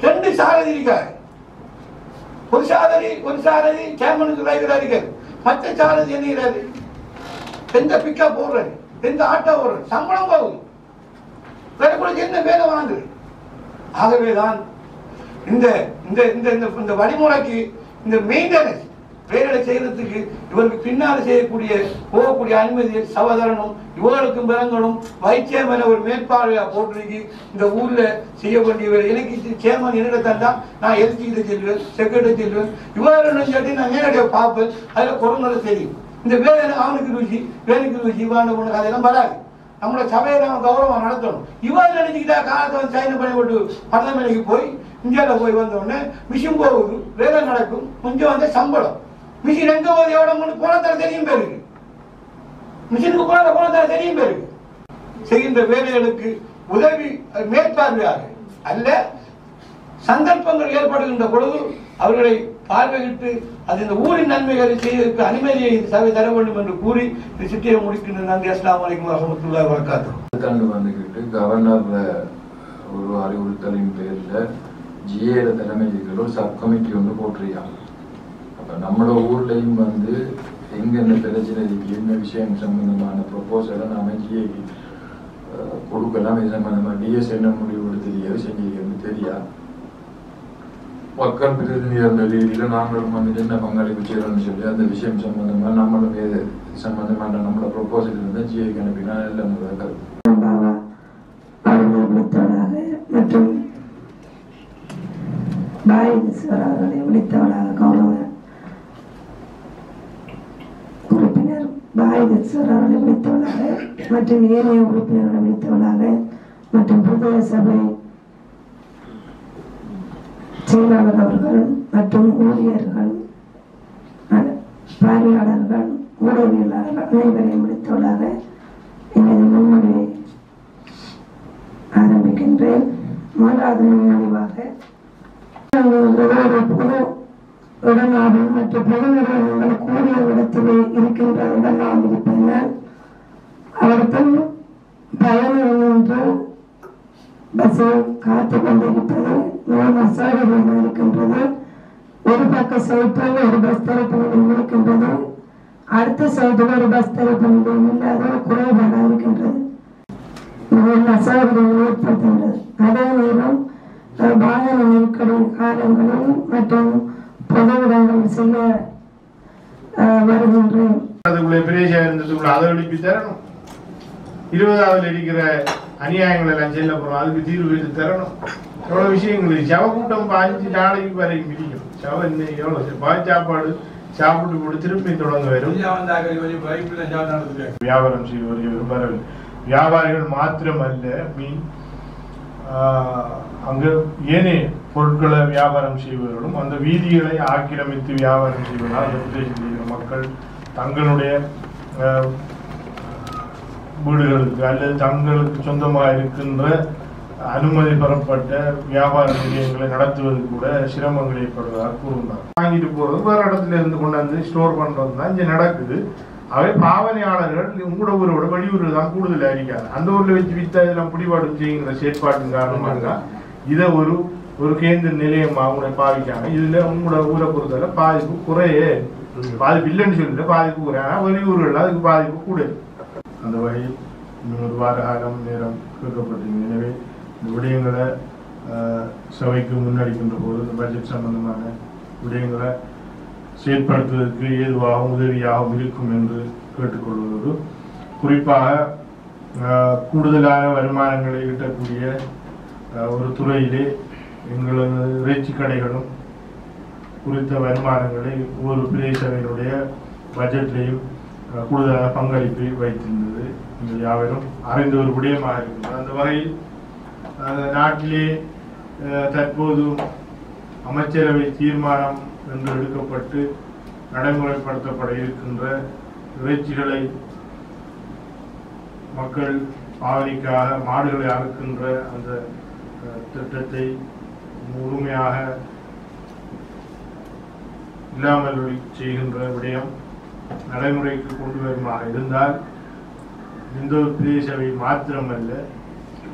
ரெண்டு சாரதி இருக்கார். ஒரு சாரதி ஒரு சாரதி சேர்மனுக்கு டிரைவரா இருக்காரு. மற்ற சாரதி என்ன எந்த பிக்கப் போடுறாரு எந்த ஆட்டோ போடுறாரு சம்பளம் போகுது. வேற என்ன வேலை வாங்குது? ஆகவேதான் இந்த இந்த இந்த இந்த- இந்த வழிமுறைக்கு இந்த மெயின்டெனன்ஸ் வேலைகளை செய்யறதுக்கு இவருக்கு பின்னால் செய்யக்கூடிய போகக்கூடிய அனுமதி சகோதரனும் இவர்களுக்கும் பிறங்களும் வைத்தியம் என ஒரு மேற்பார்வையா போட்டிருக்கு இந்த ஊர்ல செய்ய வேண்டிய எனக்கு சேர்மன் என்னிட தந்தா நான் எதிர்த்து செல்வேன் செக்ரட்டரி செல்வேன் இவர்கள் சொல்லி நான் நேரடியாக பார்ப்பேன். அதில் குறைநட தெரியும். இந்த வேலை அவனுக்கு ருசி வேலைக்கு ருசி இவான உனக்கு அதெல்லாம் வராது. நம்மளோட சபையை நம்ம கௌரவம் நடத்தணும். இவர் நினைச்சுக்கிட்டா காலத்தை வந்து சைன் பண்ணி விட்டு பரதமலைக்கு போய் இந்தியாவில் போய் வந்த உடனே மிஷின் போகுது வேலை நடக்கும் கொஞ்சம் வந்து சம்பளம். மிஷின் எங்க போகுது? எவ்வளோ மூணு போனத்தால தெரியும் பேருக்கு மிஷினுக்கு போனத போனதால தெரியும் பேருக்கு செய்கின்ற வேலைகளுக்கு உதவி மேற்பார்வையாக அல்ல சந்தர்ப்பங்கள் ஏற்படுகின்ற பொழுது அவர்களை பார்வையிட்டு அது இந்த ஊரின் நன்மைகளை செய்வதற்கு அனுமதியை இந்த சபை தர வேண்டும் என்று கூறி இந்த சிட்டியை முடிக்கின்ற நன்றி. அஸ்லாம் வலைக்கம் வரமத்துல்லாஹி வரகாத்து கண்டு வந்துக்கிட்டு கவர்னர் ஒரு அறிவுறுத்தலின் பேர்ல ஜிஏல தலைமையில் ஒரு சப் கமிட்டி ஒன்று போட்டிருக்காங்க. இப்போ நம்மளோட ஊர்லேயும் வந்து எங்கே என்ன பிரச்சனை இருக்கு? என்ன விஷயம் சம்பந்தமான ப்ரொபோசலை நாம ஜிஏக்கு கொடுக்கலாம். இது சம்பந்தமா டிஎஸ் என்ன முடிவு எடுத்து செஞ்சிருக்கேன்னு தெரியா மக்கள் பிரதிநிதியாக இருந்த ரீதியில் நாங்களும் வந்து என்ன பங்களிப்பு செய்யணும்னு சொல்லி அந்த விஷயம் சம்பந்தமாக நம்மளும் எது சம்பந்தமான நம்மளோட ப்ரொபோசல் இருந்தால் ஜிஐக்கு அனுப்பினா எல்லாம் முறை கருத்து பாபா அவர்கள் மற்றும் பாயகீஸ்வர் அவர்களை விழித்தவளாக கௌரவ உறுப்பினர் பாயகீஸ்வர் அவர்களை விழித்தவளாக மற்றும் ஏனைய உறுப்பினர்களை வைத்தவனாக மற்றும் புதிய சபை செயலாளர் அவர்கள் மற்றும் ஊழியர்கள் பார்வையாளர்கள் ஊடகவியலாளர்கள் அனைவரையும் விழித்தவளாக எனது முன்மொழிவை ஆரம்பிக்கின்றேன். மூன்றாவது முன்மொழிவாக ஒரு பொது இடநாடு மற்ற பொது நிறுவனங்கள் கூடிய பஸ்ஸில் காத்து கொண்டிருப்பது மிகவும் அசௌகரியமாக இருக்கின்றது ஒரு பக்க சைட்டில் ஒரு பஸ் தரப்பு இருக்கின்றது அடுத்த சைட்டில் ஒரு பஸ் தரப்பு இல்லாத குறைபாடாக இருக்கின்றது. மிகவும் அசௌகரியங்களை ஏற்படுத்துகின்றது. அதே நேரம் அஹ், வாகன நெருக்கடி காலங்களில் மற்றும் பொது இடங்கள் செல்ல வருகின்றேன். அதுக்குள்ளே பிரேசியா இருந்ததுக்குள்ள அதை எழுப்பி தரணும் இருபதாவதுல இருக்கிற அநியாயங்கள் எல்லாம் செல்ல போறோம் அதுக்கு தீர்வு எடுத்து தரணும். எவ்வளவு விஷயங்கள். சவ கூட்டம் பாஞ்சு நாளைக்கு வரைக்கும் பிடிக்கும் சவ இன்னும் எவ்வளவு? பாய் சாப்பாடு சாப்பிட்டு போட்டு திருப்பி தொடங்க வரும். வியாபாரம் செய்வர்கள் விரும்புகிறவர்கள் வியாபாரிகள் மாத்திரமல்ல மீன் ஆஹ், அங்கு ஏனைய பொருட்களை வியாபாரம் செய்பவர்களும் அந்த வீதிகளை ஆக்கிரமித்து வியாபாரம் செய்வதால் அந்த பிரதேசத்தில் இருக்கிற மக்கள் தங்களுடைய வீடுகளுக்கு அல்லது தங்களுக்கு சொந்தமாக இருக்கின்ற அனுமதி பெறப்பட்ட வியாபார நிலையங்களை நடத்துவது கூட சிரமங்கள் ஏற்படுவதாக கூறுகிறார். வாங்கிட்டு போறது வேற இடத்துல இருந்து கொண்டாந்து ஸ்டோர் பண்றது தான் இங்க நடக்குது. அவை பாவனையாளர்கள் உங்களோட ஊரோட வெளியூரில் தான் கூடுதல் அறிக்காது அந்த ஊர்ல வச்சு வித்தா இதெல்லாம் பிடிபாடு செய்யுங்கிற செயற்பாட்டின் காரணமாக இதை ஒரு ஒரு கேந்திர நிலையம் அவங்களை பாவிக்காங்க இதுல உங்களோட ஊரை பொறுத்தவரை பாதிப்பு குறையே. பாதிப்பு இல்லைன்னு சொல்லல பாதிப்பு குறை ஆனா வெளியூர்கள் அதுக்கு பாதிப்பு கூட அந்த வகையில் இன்னும் ஒரு வார காலம் நேரம் கேட்கப்பட்டிருக்கு எனவே இந்த விடயங்களை சபைக்கு முன்னடிக்கின்ற போது இந்த பட்ஜெட் சம்பந்தமான விடயங்களை செயற்படுத்துவதற்கு ஏதுவாகவும் உதவியாகவும் இருக்கும் என்று கேட்டுக்கொள்வதோடு குறிப்பாக கூடுதலாக வருமானங்களை ஈட்டக்கூடிய ஒரு துறையிலே எங்களது இறைச்சி கடைகளும் குறித்த வருமானங்களை ஒவ்வொரு பிரதேசங்களுடைய பட்ஜெட்லையும் கூடுதலாக கூடுதலான பங்களிப்பை வைத்திருந்தது. நீங்கள் யாவரும் அறிந்த ஒரு விடயமாக இருக்கின்றது அந்த வகையில் நாட்டிலே அஹ், தற்போது அமைச்சரவை தீர்மானம் என்று எடுக்கப்பட்டு நடைமுறைப்படுத்தப்பட இருக்கின்ற இறைச்சிகளை மக்கள் பாவனைக்காக மாடுகளை அறுக்கின்ற அந்த அஹ், திட்டத்தை முழுமையாக இல்லாமல் செய்கின்ற விடயம் நடைமுறைக்கு கொண்டு வருமாக இருந்தால் இந்து பிரதேசவை மாத்திரமல்ல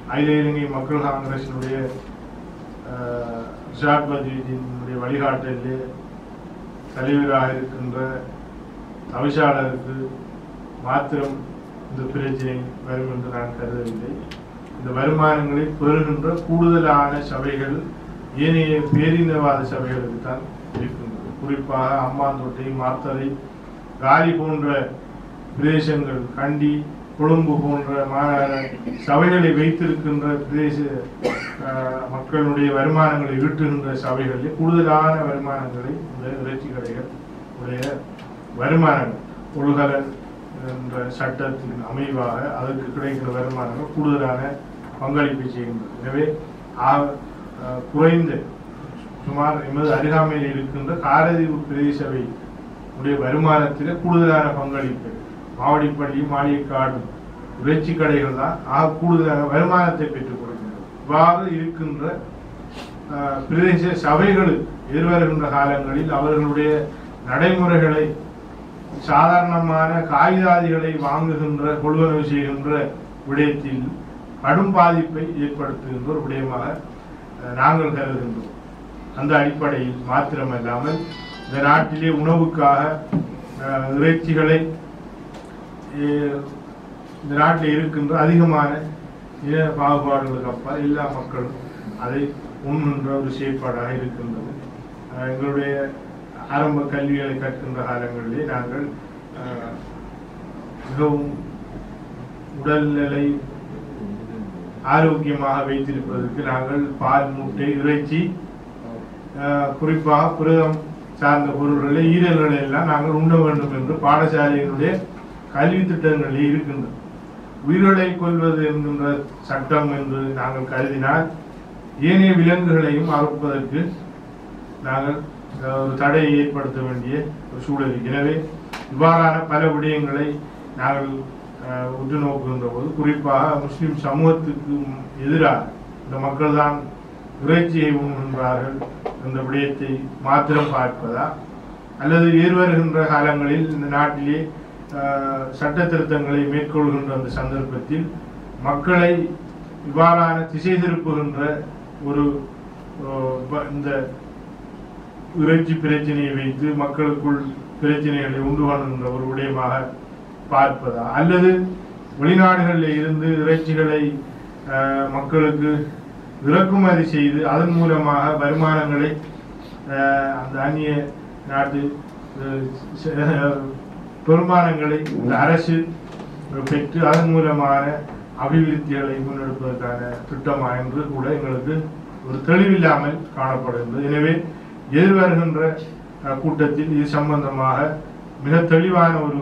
அகில இலங்கை மக்கள் காங்கிரசினுடைய அஹ், ரிஷாட் பதியுதீனுடைய வழிகாட்டலிலே தலைவராக இருக்கின்ற தவிசாளருக்கு மாத்திரம் இந்த பிரச்சனை வரும் என்று நான் கருதவில்லை. இந்த வருமானங்களை பெறுகின்ற கூடுதலான சபைகள் ஏனைய பேரினவாத சபைகளுக்கு தான் இருக்கின்றது. குறிப்பாக அம்மாந்தோட்டை மாத்தரை காலி போன்ற பிரதேசங்கள் கண்டி கொழும்பு போன்ற சபைகளை வைத்திருக்கின்ற பிரதேச மக்களுடைய வருமானங்களை ஈட்டுகின்ற சபைகளில் கூடுதலான வருமானங்களை இந்த இறைச்சி கடைகள் உடைய வருமானங்கள் ஒழுகலன் என்ற சட்டத்தின் அமைவாக அதற்கு கிடைக்கிற வருமானங்கள் கூடுதலான பங்களிப்பு செய்கின்றது எனவே குறைந்த சுமார் எமது அருகாமையில் இருக்கின்ற காரதீவு பிரதேசவை உடைய வருமானத்திலே கூடுதலான பங்களிப்பு மாவடிப்பள்ளி மாளிகைக்காடு இறைச்சி கடைகள் தான் ஆக கூடுதலாக வருமானத்தை பெற்றுக் கொடுக்கின்றது இவ்வாறு இருக்கின்ற பிரதேச சபைகள் எதிர்வருகின்ற காலங்களில் அவர்களுடைய நடைமுறைகளை சாதாரணமான காகிதாதிகளை வாங்குகின்ற கொள்வனவு செய்கின்ற விடயத்தில் கடும் பாதிப்பை ஏற்படுத்துகின்ற ஒரு விடயமாக நாங்கள் கருதுகின்றோம். அந்த அடிப்படையில் மாத்திரமல்லாமல் இந்த நாட்டிலே உணவுக்காக இறைச்சிகளை இந்த நாட்டில் இருக்கின்ற அதிகமான இன பாகுபாடுகளுக்கு அப்பால் எல்லா மக்களும் அதை உண்ணுன்ற ஒரு செயற்பாடாக இருக்கின்றது. எங்களுடைய ஆரம்ப கல்விகளை கற்கின்ற காலங்களிலே நாங்கள் மிகவும் உடல்நிலை ஆரோக்கியமாக வைத்திருப்பதற்கு நாங்கள் பால் முட்டை இறைச்சி குறிப்பாக புரதம் சார்ந்த பொருள்களை ஈரல்களை எல்லாம் நாங்கள் உண்ண வேண்டும் என்று பாடசாலையினுடைய கல்வி திட்டங்களில் இருக்கின்றது உயிர்களை கொல்வது என்கின்ற சட்டம் என்று நாங்கள் கருதினால் ஏனைய விலங்குகளையும் அறுப்பதற்கு நாங்கள் ஒரு தடையை ஏற்படுத்த வேண்டிய ஒரு சூழல். எனவே இவ்வாறான பல விடயங்களை நாங்கள் உற்று நோக்குகின்ற போது குறிப்பாக முஸ்லிம் சமூகத்துக்கு எதிராக இந்த மக்கள் தான் இறைச்சியை உண்கின்றார்கள் என்ற விடயத்தை மாத்திரம் பார்ப்பதா? அல்லது எதிர்வருகின்ற காலங்களில் இந்த நாட்டிலே சட்ட திருத்தங்களை மேற்கொள்கின்ற அந்த சந்தர்ப்பத்தில் மக்களை இவ்வாறான திசை திருப்புகின்ற ஒரு இந்த இறைச்சி பிரச்சனையை வைத்து மக்களுக்குள் பிரச்சனைகளை உண்டு பண்ணுகின்ற ஒரு விடயமாக பார்ப்பதா? அல்லது வெளிநாடுகளில் இருந்து இறைச்சிகளை மக்களுக்கு இறக்குமதி செய்து அதன் மூலமாக வருமானங்களை அந்த அந்நிய நாட்டு பெருமானங்களை இந்த அரசு பெற்று அதன் மூலமான அபிவிருத்திகளை முன்னெடுப்பதற்கான திட்டமா என்று கூட எங்களுக்கு ஒரு தெளிவில்லாமல் காணப்படுகின்றது. எனவே எதிர்வருகின்ற கூட்டத்தில் இது சம்பந்தமாக மிக தெளிவான ஒரு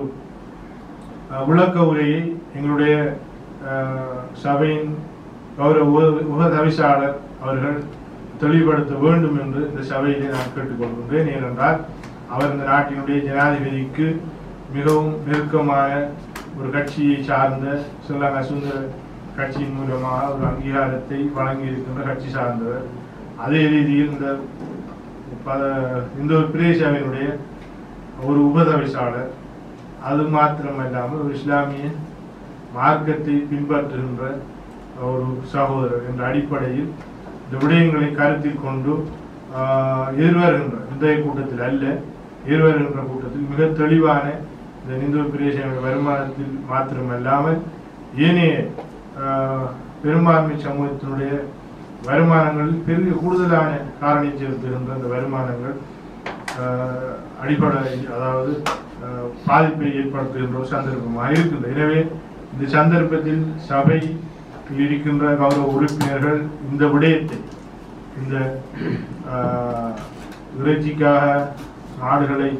அஹ், விளக்க உரையை எங்களுடைய அஹ், சபையின் கௌரவ உபதவிசாளர் அவர்கள் தெளிவுபடுத்த வேண்டும் என்று இந்த சபையிலே நான் கேட்டுக்கொள்கின்றேன். ஏனென்றால் அவர் இந்த நாட்டினுடைய ஜனாதிபதிக்கு மிகவும் நெருக்கமான ஒரு கட்சியை சார்ந்த ஸ்ரீலங்கா சுதந்திர கட்சியின் மூலமாக ஒரு அங்கீகாரத்தை வழங்கி இருக்கின்ற கட்சி சார்ந்தவர். அதே ரீதியில் இந்த பல- இந்த ஒரு பிரதேசாவினுடைய ஒரு உபதவிசாளர் அது மாத்திரமல்லாமல் ஒரு இஸ்லாமிய மார்க்கத்தை பின்பற்றுகின்ற ஒரு சகோதரர் என்ற அடிப்படையில் இந்த விடயங்களை கருத்தில் கொண்டு எதிர்வருகின்ற இன்றைய கூட்டத்தில் அல்ல எதிர்வருகின்ற கூட்டத்தில் மிக தெளிவான இந்த இந்து பிரதேச வருமானத்தில் மாத்திரமல்லாமல் ஏனைய பெரும்பான்மை சமூகத்தினுடைய வருமானங்கள் பெரிய கூடுதலான காரணி செலுத்துகின்ற அந்த வருமானங்கள் அடிப்படை அதாவது பாதிப்பை ஏற்படுத்துகின்ற சந்தர்ப்பமாக இருக்கின்றது. எனவே இந்த சந்தர்ப்பத்தில் சபை இருக்கின்ற கௌரவ உறுப்பினர்கள் இந்த விடயத்தை இந்த இறைச்சிக்காக நாடுகளை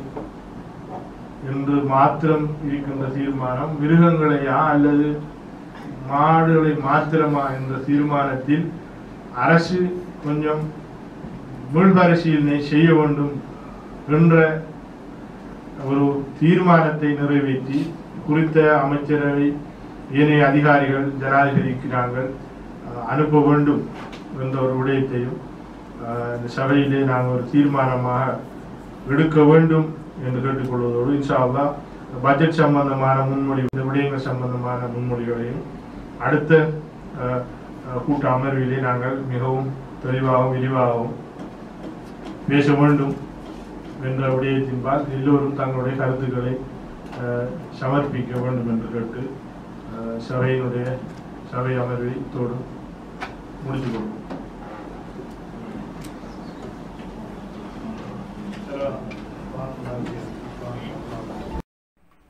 என்று மாத்திரம் இருக்கின்ற தீர்மானம் மிருகங்களையா அல்லது மாடுகளை மாத்திரமா என்ற தீர்மானத்தில் அரசு கொஞ்சம் மீள்பரிசீலனை செய்ய வேண்டும் என்ற ஒரு தீர்மானத்தை நிறைவேற்றி குறித்த அமைச்சரவை ஏனைய அதிகாரிகள் ஜனாதிபதிக்கு நாங்கள் அனுப்ப வேண்டும் என்ற ஒரு விடயத்தையும் இந்த சபையிலே நாங்கள் ஒரு தீர்மானமாக எடுக்க வேண்டும் என்று கேட்டுக்கொள்வதோடு இன்ஷா பட்ஜெட் சம்பந்தமான முன்மொழி இந்த விடயங்கள் சம்பந்தமான முன்மொழிகளையும் அடுத்த கூட்ட அமர்விலே நாங்கள் மிகவும் தெளிவாகவும் விரிவாகவும் பேச வேண்டும் என்ற விடயத்தின்பால் எல்லோரும் தங்களுடைய கருத்துக்களை சமர்ப்பிக்க வேண்டும் என்று கேட்டு சபையினுடைய சபை அமர்வை தோடும் முடித்துக் கொள்வோம்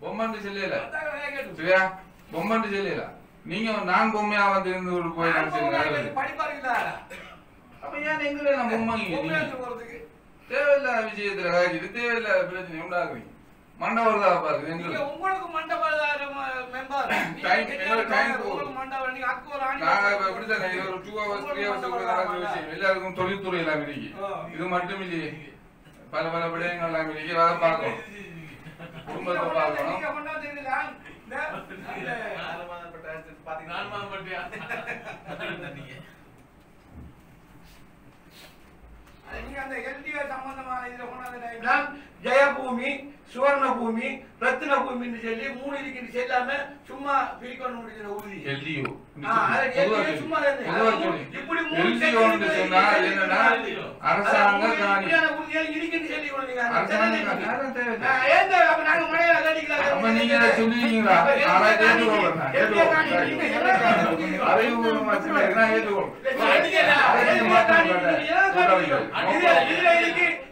பொம்மன்ட்டு சொல்லல சரியா பொம்மன்ட்டு சொல்லல நீங்க நான் பொம்மையா வந்து இருந்து ஒரு போய் அப்ப ஏன் எங்களை நான் பொம்மைங்க தேவையில்லாத விஷயத்துல காய்ச்சிட்டு தேவையில்லாத பிரச்சனை உண்டாக்குறீங்க. மண்டை வருதா பாருங்க எங்களுக்கு உங்களுக்கு மெம்பர். ஒரு டூ ஹவர்ஸ் த்ரீ ஹவர்ஸ் எல்லாருக்கும் தொழில்துறை எல்லாம் இருக்கு இது மட்டும் இல்லையே. பல பல விடயங்கள் எல்லாம் இருக்கு அதை பார்க்கணும் குடும்பத்தை பார்க்கணும் LDO சம்பந்தமான இதுல கொண்டாந்து நான் ஜெயபூமி சுவர்ண பூமி பூமின்னு சொல்லி மூணு இருக்குன்னு சொல்லாம சும்மா பிரிக்கணும் உறுதி LDO சும்மா. இப்படி மூணு என்னன்னா அரசாங்க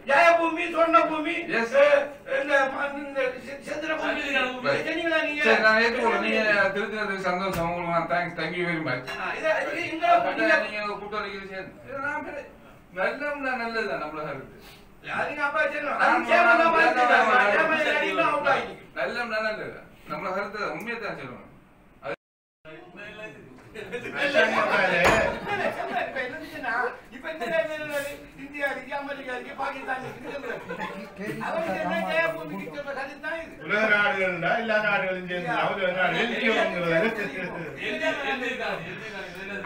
ஜெயபூமி சொர்ண பூமி. திருத்தினதுக்கு சந்தோஷம். உங்களுக்கு இத- இது இங்க அப்ப நீங்க- நீங்க நல்லம்னா நல்லதுதான் நம்மள. நல்லம்னா நல்லதுதான். நம்மள கருத்து. உண்மையை தான் சொல்லணும். அது இல்ல, செம்ம. இப்ப என்ன இருந்துச்சுன்னா, இப்ப இந்த நேரத்துல இந்தியா இருக்கு, அமெரிக்கா இருக்கு, பாகிஸ்தான் இருக்கு, சொல்றாரு. அவருக்கு என்ன ஜெயபூமிக்கு சொல்ற கருத்து தான் இது. உலக நாடுகள்டா எல்லா நாடுகளும் சேர்ந்து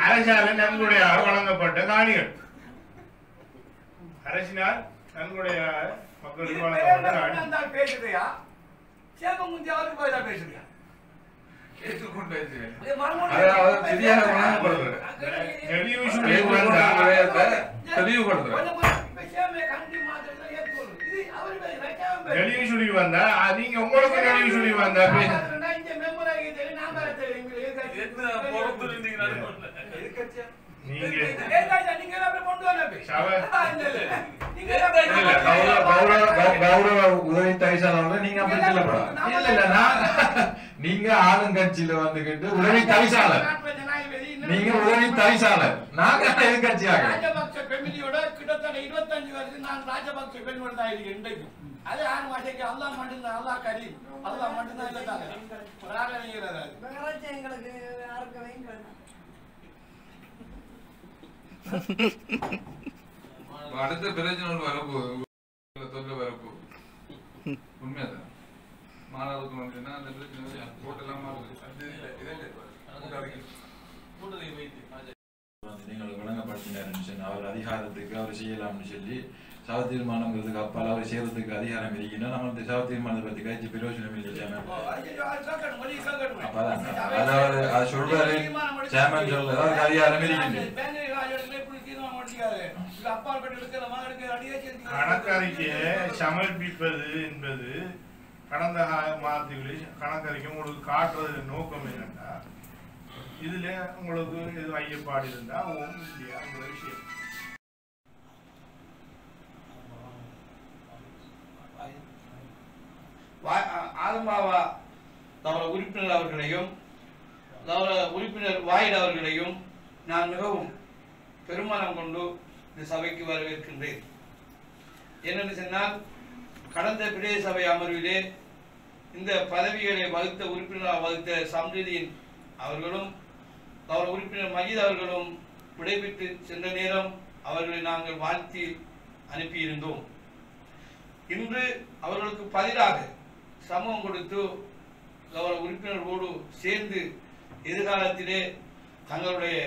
அரசால நன்கொடையாக வழங்கப்பட்ட காணிகள் அரசினால் காணி கொண்டாந்தால் பேசுறியா? சேமம் முந்தி அவருக்கு போய் தான் பேசுறியா? தெளிவுசுழி ஏற்றுக்கொண்ட வந்தா விடயத்தை தெளிவுபடுத்துறேன். கொஞ்சம் கொஞ்சம் இப்ப உதவி தவிசாளர் நீங்க அப்படி சொல்லப்படாது இல்ல இல்ல நான் நீங்க ஆளுங்கட்சியில வந்துகிட்டு உதவி தவிசாளர் நீங்க உதவி தவிசாளர் நாங்க எதிர்கட்சியாக ராஜபக்ச ஃபேமிலியோட கிட்டத்தட்ட 25 வருஷம் நான் ராஜபக்ச ஃபேமிலியோட தான் இருக்கேன் இன்றைக்கு. அது யார் மாட்டேங்க அல்லாஹ் மட்டும்தான் அல்லாஹ் கரீம். அல்லாஹ் மட்டும்தான் இல்லை தாங்க எங்களுக்கு யாருக்கு அடுத்த பிரச்சனை ஒன்று வரப்போகுது தொல்லை வரப்போகுது உண்மையாதான் மாணவருக்கு வந்துன்னா அந்த பிரச்சனை போட்டெல்லாம் சொன்ன அவர் அதிகாரத்துக்கு அவர் செய்யலாம்னு சொல்லி சவ தீர்மானங்கிறதுக்கு அப்பால் அவர் செய்யறதுக்கு அதிகாரம் இருக்கணும் நம்ம இந்த சவ தீர்மானத்தை பத்தி கழிச்சு பிரயோஜனம் இல்லை சேமன். அப்பதான். அதாவது அது சொல்றாரு சேமன் சொல்றது அவருக்கு அதிகாரம் இருக்குது பேங்க் ராஜாக்களே இப்படி தீர்மானம் முடிச்சுக்காரு. இது அப்பா கிட்ட இருக்கிற மகன் இருக்கிற அடியே சேர்த்து கணக்கறிக்கையை சமர்ப்பிப்பது என்பது கடந்த மாதத்துகளில் கணக்கறிக்கை உங்களுக்கு காட்டுறது நோக்கம் என்னென்னா இதுல உங்களுக்கு எதுவும் ஐயப்பாடு இருந்தா ஒன்றும் இல்லையாங்கிற விஷயம். வா- ஆ- ஆதமாவா தவற உறுப்பினர் அவர்களையும் தவற உறுப்பினர் வாயிட் அவர்களையும் நான் மிகவும் பெருமானம் கொண்டு இந்த சபைக்கு வரவேற்கின்றேன். என்னென்னு சொன்னால் கடந்த பிரதேச சபை அமர்விலே இந்த பதவிகளை வகுத்த உறுப்பினராக வகுத்த சம்ரிதியின் அவர்களும் அவர் உறுப்பினர் மஜித் அவர்களும் விடைபெற்று சென்ற நேரம் அவர்களை நாங்கள் வாழ்த்தி அனுப்பியிருந்தோம். இன்று அவர்களுக்கு பதிலாக சமூகம் கொடுத்து கௌரவ உறுப்பினர்களோடு சேர்ந்து எதிர்காலத்திலே தங்களுடைய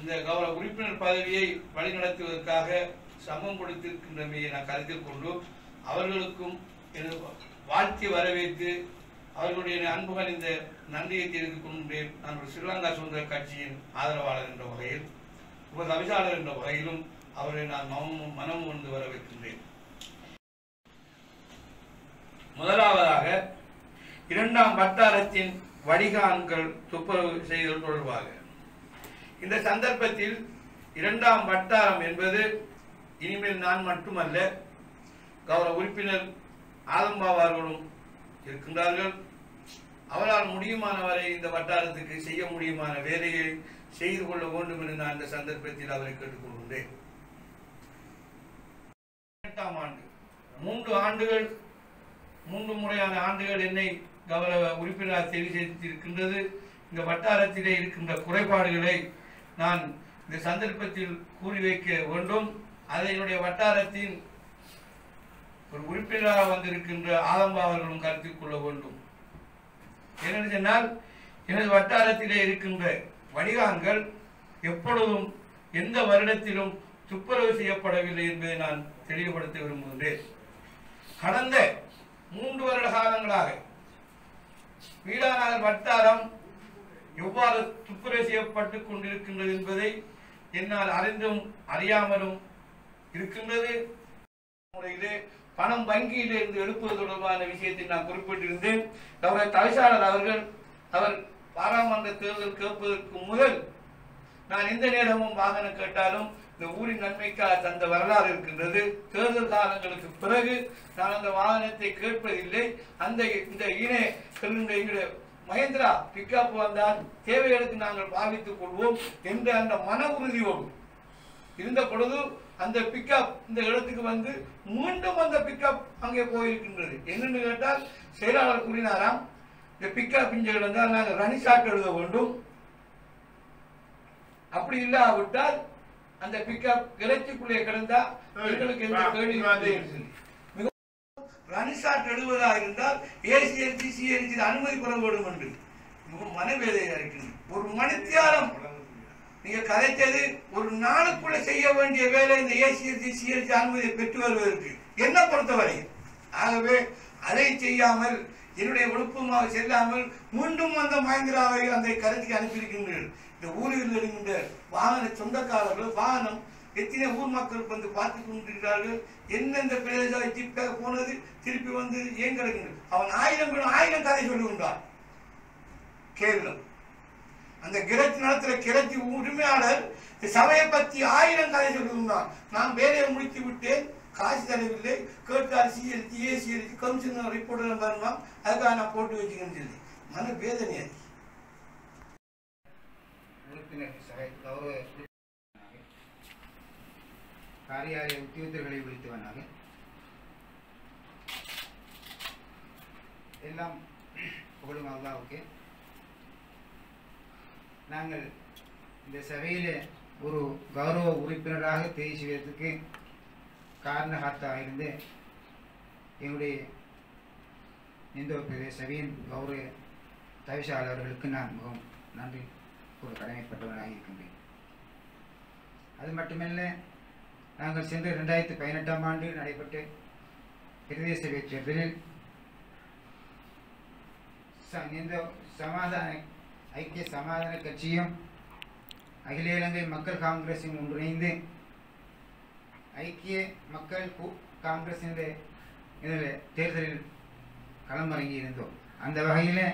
இந்த கௌரவ உறுப்பினர் பதவியை வழிநடத்துவதற்காக சமம் கொடுத்திருக்கின்றமையை நான் கருத்தில் கொண்டு அவர்களுக்கும் எனது வாழ்த்தி வரவேற்று அவர்களுடைய அன்புகள் இந்த நன்றியை தெரிந்து கொண்டேன் நான் ஒரு ஸ்ரீலங்கா சுதந்திர கட்சியின் ஆதரவாளர் என்ற வகையில் உப தவிசாளர் என்ற வகையிலும் அவரை நான் மனம் மனம் கொண்டு வர வைக்கின்றேன் முதலாவதாக இரண்டாம் வட்டாரத்தின் வடிகான்கள் துப்புரவு செய்தல் தொடர்பாக. இந்த சந்தர்ப்பத்தில் இரண்டாம் வட்டாரம் என்பது இனிமேல் நான் மட்டுமல்ல கௌரவ உறுப்பினர் ஆதம்பாவார்களும் இருக்கின்றார்கள். அவரால் முடியுமான வரை இந்த வட்டாரத்துக்கு செய்ய முடியுமான வேலையை செய்து கொள்ள வேண்டும் என்று நான் இந்த சந்தர்ப்பத்தில் அவரை கேட்டுக்கொள்கின்றேன். எட்டாம் ஆண்டு. மூன்று ஆண்டுகள் மூன்று முறையான ஆண்டுகள் என்னை கௌரவ உறுப்பினராக தெரிவு செய்திருக்கின்றது. இந்த வட்டாரத்திலே இருக்கின்ற குறைபாடுகளை நான் இந்த சந்தர்ப்பத்தில் கூறி வைக்க வேண்டும். அதனுடைய வட்டாரத்தின் ஒரு உறுப்பினராக வந்திருக்கின்ற ஆலம்பா அவர்களும் கருத்தில் கொள்ள வேண்டும். ஏனென்று சொன்னால் எனது வட்டாரத்திலே இருக்கின்ற வடிகான்கள் எப்பொழுதும் எந்த வருடத்திலும் துப்புரவு செய்யப்படவில்லை என்பதை நான் தெளிவுபடுத்த விரும்புகின்றேன். கடந்த மூன்று வருட காலங்களாக வீடாநகர் வட்டாரம் எவ்வாறு துப்புரவு செய்யப்பட்டு கொண்டிருக்கின்றது என்பதை என்னால் அறிந்தும் அறியாமலும் இருக்கின்றது. முறையிலே பணம் வங்கியில் இருந்து எழுப்புவது தொடர்பான விஷயத்தை நான் குறிப்பிட்டிருந்தேன். அவருடைய தவிசாளர் அவர்கள் அவர் பாராளுமன்ற தேர்தல் கேட்பதற்கு முதல் நான் எந்த நேரமும் வாகனம் கேட்டாலும் இந்த ஊரின் நன்மைக்காக தந்த வரலாறு இருக்கின்றது. தேர்தல் காலங்களுக்கு பிறகு நான் அந்த வாகனத்தை கேட்பதில்லை. அந்த இந்த இணை செல்கின்ற எங்களுடைய மகேந்திரா பிக்கப் வந்தால் தேவைகளுக்கு நாங்கள் பாவித்துக் கொள்வோம் என்ற அந்த மன உறுதியோடு இருந்த பொழுது அந்த பிக்கப் இந்த இடத்துக்கு வந்து மீண்டும் அந்த பிக்கப் அங்கே போயிருக்கின்றது. என்னன்னு கேட்டால் செயலாளர் கூறினாராம் இந்த பிக்கப் இங்கே இருந்தால் நாங்கள் ரனிசாட் எழுத வேண்டும். அப்படி இல்லாவிட்டால் அந்த பிக்கப் இறைச்சிக்குள்ளே கிடந்தா எங்களுக்கு எந்த கேள்வி ரனிசாட் எழுவதா இருந்தால் ஏசிஎல்சி சிஎல்சி அனுமதி பெற வேண்டும் என்று. மிகவும் மனவேதையா இருக்கிறது. ஒரு மணித்தியாலம் நீங்க கதைத்தது ஒரு நாளுக்குள்ள செய்ய வேண்டிய வேலை இந்த ஏசிஎஸ்சி சிஎஸ்சி அனுமதியை பெற்று வருவதற்கு. என்ன பொறுத்தவரை ஆகவே அதை செய்யாமல் என்னுடைய விழுப்புமாக செல்லாமல் மீண்டும் அந்த மகேந்திராவை அந்த கருத்துக்கு அனுப்பியிருக்கின்றனர் இந்த ஊரில் இருக்கின்ற வாகன சொந்தக்காரர்கள் வாகனம் எத்தனை ஊர் மக்கள் வந்து பார்த்து கொண்டிருக்கிறார்கள் எந்தெந்த பிரதேச ஜிப்பாக போனது திருப்பி வந்து ஏன் கிடக்கின்றது அவன் ஆயிரம் ஆயிரம் கதை சொல்லுகின்றான். கேவலம் அந்த கிரத்தி நடத்துற கிரத்தி உரிமையாளர் இந்த சபையை பற்றி ஆயிரம் கதை சொல்லியிருந்தான். நான் வேலையை முடித்து விட்டேன். காசு தரவில்லை. கேட்டார் சிஎல்சி ஏசிஎல்சி கமிஷனர் ரிப்போர்ட் வரணும் அதுக்காக நான் போட்டு வச்சுக்கன்னு சொல்லி. மன வேதனை அது. காரியாலய உத்தியோகத்தர்களை விழித்தவனாக எல்லாம் புகழும் அல்லாவுக்கு நாங்கள் இந்த சபையில் ஒரு கௌரவ உறுப்பினராக தேர்வு செய்வதற்கு காரணகர்த்தாக இருந்து என்னுடைய இந்தோ பிரதேச சபையின் கௌரவ தவிசாளர்களுக்கு நான் மிகவும் நன்றி ஒரு கடமைப்பட்டவனாக இருக்கின்றேன். அது மட்டுமல்ல நாங்கள் சென்ற ரெண்டாயிரத்தி பதினெட்டாம் ஆண்டு நடைபெற்ற பிரதேச சபை தேர்தலில் ச- இந்த சமாதான ஐக்கிய சமாதான கட்சியும் அகில இலங்கை மக்கள் காங்கிரஸும் ஒன்றிணைந்து ஐக்கிய மக்கள் காங்கிரஸ் என்ற இதில் தேர்தலில் களமிறங்கி இருந்தோம் அந்த வகையில்